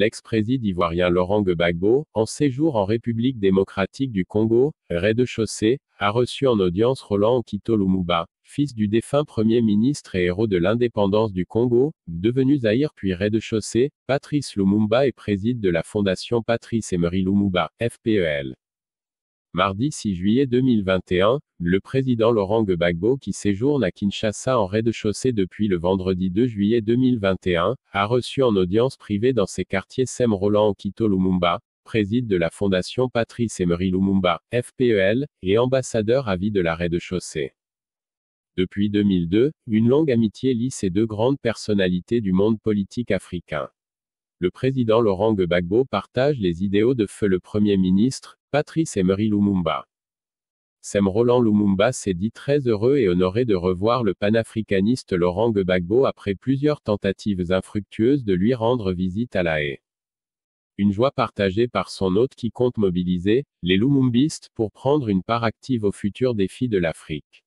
l'ex-président ivoirien Laurent Gbagbo, en séjour en République démocratique du Congo, rez-de-chaussée, a reçu en audience Roland Okito Lumumba, fils du défunt Premier ministre et héros de l'indépendance du Congo, devenu Zaïre puis rez-de-chaussée, Patrice Lumumba et préside de la Fondation Patrice Emery Lumumba, FPEL. Mardi 6 juillet 2021, le président Laurent Gbagbo qui séjourne à Kinshasa en rez-de-chaussée depuis le vendredi 2 juillet 2021, a reçu en audience privée dans ses quartiers Sem Roland Okito Lumumba, préside de la Fondation Patrice Emery Lumumba, FPEL, et ambassadeur à vie de la rez-de-chaussée. Depuis 2002, une longue amitié lie ces deux grandes personnalités du monde politique africain. Le président Laurent Gbagbo partage les idéaux de feu le Premier ministre, Patrice Emery Lumumba. Sem Roland Lumumba s'est dit très heureux et honoré de revoir le panafricaniste Laurent Gbagbo après plusieurs tentatives infructueuses de lui rendre visite à La Haye. Une joie partagée par son hôte qui compte mobiliser les Lumumbistes pour prendre une part active aux futurs défis de l'Afrique.